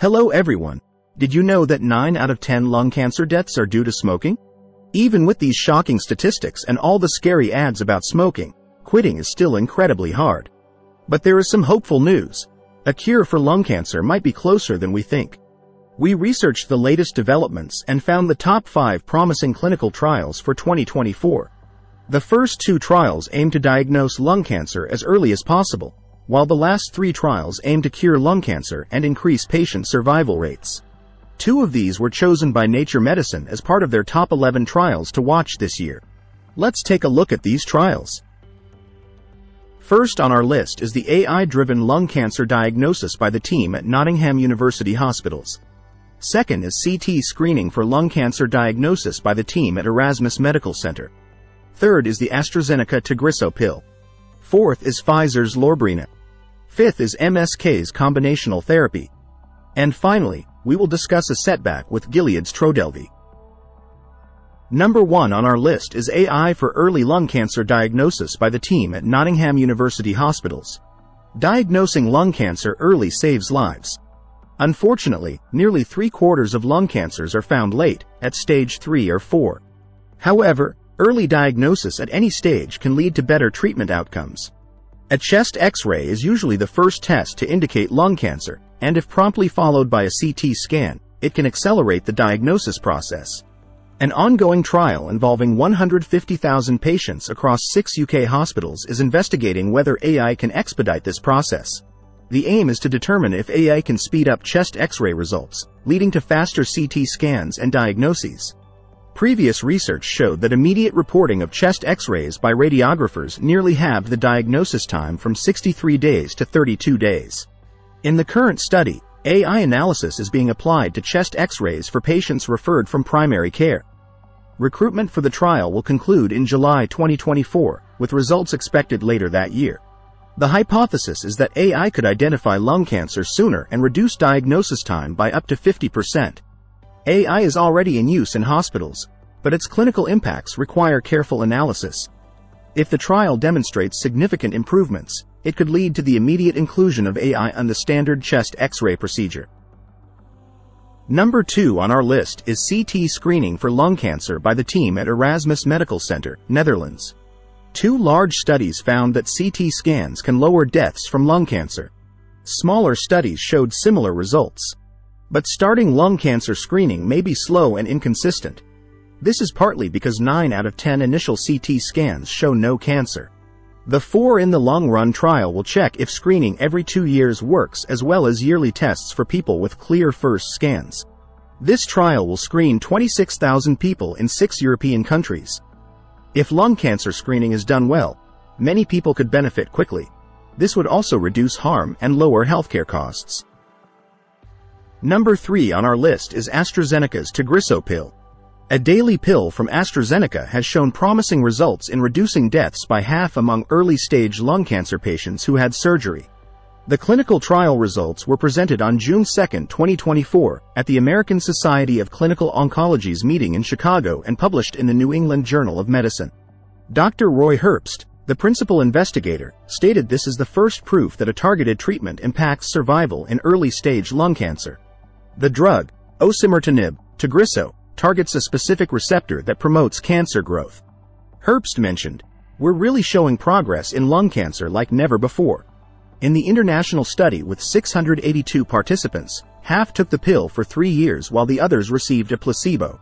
Hello everyone. Did you know that 9 out of 10 lung cancer deaths are due to smoking? Even with these shocking statistics and all the scary ads about smoking, quitting is still incredibly hard. But there is some hopeful news. A cure for lung cancer might be closer than we think. We researched the latest developments and found the top 5 promising clinical trials for 2024. The first two trials aim to diagnose lung cancer as early as possible, while the last three trials aim to cure lung cancer and increase patient survival rates. Two of these were chosen by Nature Medicine as part of their top 11 trials to watch this year. Let's take a look at these trials. First on our list is the AI-driven lung cancer diagnosis by the team at Nottingham University Hospitals. Second is CT screening for lung cancer diagnosis by the team at Erasmus Medical Center. Third is the AstraZeneca Tagrisso pill. Fourth is Pfizer's Lorbrena. Fifth is MSK's combinational therapy. And finally, we will discuss a setback with Gilead's Trodelvy. Number 1 on our list is AI for early lung cancer diagnosis by the team at Nottingham University Hospitals. Diagnosing lung cancer early saves lives. Unfortunately, nearly three quarters of lung cancers are found late, at stage 3 or 4. However, Early diagnosis at any stage can lead to better treatment outcomes. A chest x-ray is usually the first test to indicate lung cancer, and if promptly followed by a CT scan, it can accelerate the diagnosis process. An ongoing trial involving 150,000 patients across six UK hospitals is investigating whether AI can expedite this process. The aim is to determine if AI can speed up chest x-ray results, leading to faster CT scans and diagnoses. Previous research showed that immediate reporting of chest x-rays by radiographers nearly halved the diagnosis time from 63 days to 32 days. In the current study, AI analysis is being applied to chest x-rays for patients referred from primary care. Recruitment for the trial will conclude in July 2024, with results expected later that year. The hypothesis is that AI could identify lung cancer sooner and reduce diagnosis time by up to 50%. AI is already in use in hospitals, but its clinical impacts require careful analysis. If the trial demonstrates significant improvements, it could lead to the immediate inclusion of AI on the standard chest X-ray procedure. Number 2 on our list is CT screening for lung cancer by the team at Erasmus Medical Center, Netherlands. Two large studies found that CT scans can lower deaths from lung cancer. Smaller studies showed similar results. But starting lung cancer screening may be slow and inconsistent. This is partly because 9 out of 10 initial CT scans show no cancer. The 4 in the lung run trial will check if screening every two years works as well as yearly tests for people with clear first scans. This trial will screen 26,000 people in six European countries. If lung cancer screening is done well, many people could benefit quickly. This would also reduce harm and lower healthcare costs. Number 3 on our list is AstraZeneca's Tagrisso pill. A daily pill from AstraZeneca has shown promising results in reducing deaths by half among early-stage lung cancer patients who had surgery. The clinical trial results were presented on June 2, 2024, at the American Society of Clinical Oncology's meeting in Chicago and published in the New England Journal of Medicine. Dr. Roy Herbst, the principal investigator, stated this is the first proof that a targeted treatment impacts survival in early-stage lung cancer. The drug, osimertinib, Tagrisso, targets a specific receptor that promotes cancer growth. Herbst mentioned, we're really showing progress in lung cancer like never before. In the international study with 682 participants, half took the pill for three years while the others received a placebo.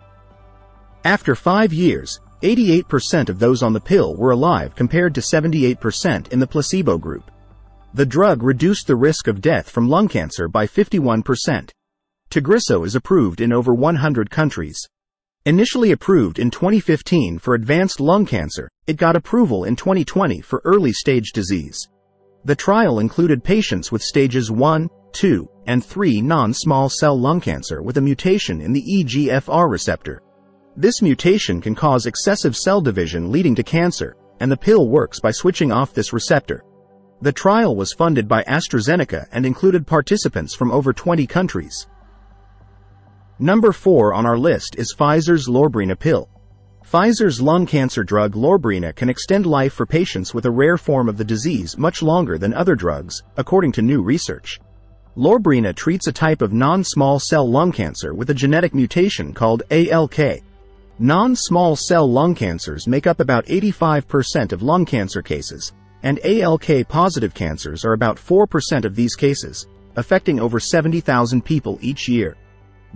After five years, 88% of those on the pill were alive compared to 78% in the placebo group. The drug reduced the risk of death from lung cancer by 51%. Tagrisso is approved in over 100 countries. Initially approved in 2015 for advanced lung cancer, it got approval in 2020 for early stage disease. The trial included patients with stages 1, 2, and 3 non-small cell lung cancer with a mutation in the EGFR receptor. This mutation can cause excessive cell division leading to cancer, and the pill works by switching off this receptor. The trial was funded by AstraZeneca and included participants from over 20 countries. Number 4 on our list is Pfizer's Lorbrena pill. Pfizer's lung cancer drug Lorbrena can extend life for patients with a rare form of the disease much longer than other drugs, according to new research. Lorbrena treats a type of non-small cell lung cancer with a genetic mutation called ALK. Non-small cell lung cancers make up about 85% of lung cancer cases, and ALK-positive cancers are about 4% of these cases, affecting over 70,000 people each year.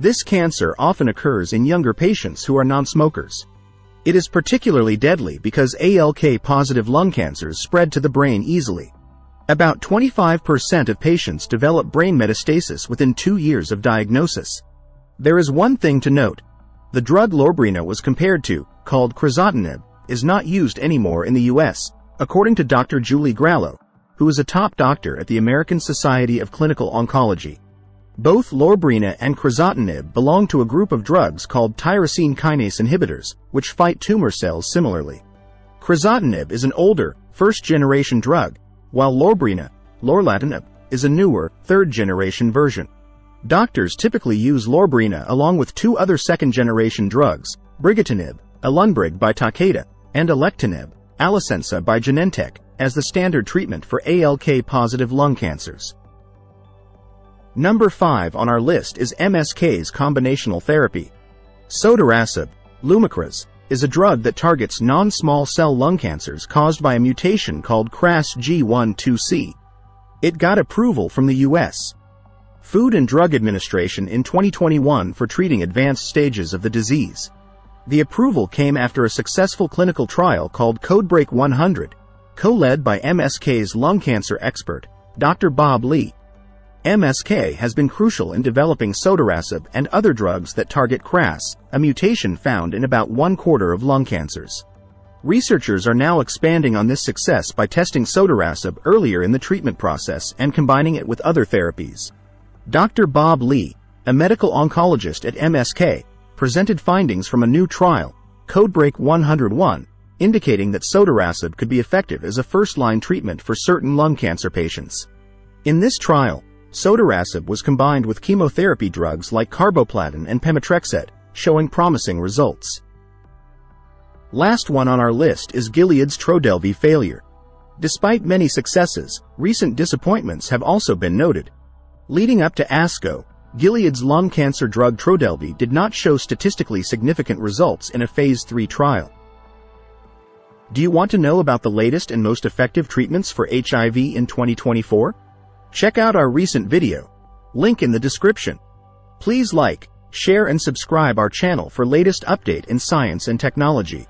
This cancer often occurs in younger patients who are non-smokers. It is particularly deadly because ALK-positive lung cancers spread to the brain easily. About 25% of patients develop brain metastasis within two years of diagnosis. There is one thing to note. The drug Lorbrena was compared to, called crizotinib, is not used anymore in the US, according to Dr. Julie Gralow, who is a top doctor at the American Society of Clinical Oncology. Both Lorbrena and crizotinib belong to a group of drugs called tyrosine kinase inhibitors, which fight tumor cells similarly. Crizotinib is an older, first-generation drug, while Lorbrena, lorlatinib, is a newer, third-generation version. Doctors typically use Lorbrena along with two other second-generation drugs, brigatinib, Alunbrig by Takeda, and alectinib, Alecensa by Genentech, as the standard treatment for ALK-positive lung cancers. Number 5 on our list is MSK's combinational therapy. Sotorasib, Lumakras, is a drug that targets non-small cell lung cancers caused by a mutation called KRAS G12C. It got approval from the U.S. Food and Drug Administration in 2021 for treating advanced stages of the disease. The approval came after a successful clinical trial called Codebreak 100, co-led by MSK's lung cancer expert, Dr. Bob Li. MSK has been crucial in developing sotorasib and other drugs that target KRAS, a mutation found in about one quarter of lung cancers. Researchers are now expanding on this success by testing sotorasib earlier in the treatment process and combining it with other therapies. Dr. Bob Li, a medical oncologist at MSK, presented findings from a new trial, Codebreak 101, indicating that sotorasib could be effective as a first-line treatment for certain lung cancer patients. In this trial, sotorasib was combined with chemotherapy drugs like carboplatin and pemetrexed, showing promising results. Last one on our list is Gilead's Trodelvy failure. Despite many successes, recent disappointments have also been noted. Leading up to ASCO, Gilead's lung cancer drug Trodelvy did not show statistically significant results in a phase 3 trial. Do you want to know about the latest and most effective treatments for HIV in 2024? Check out our recent video. Link in the description. Please like, share and subscribe our channel for latest update in science and technology.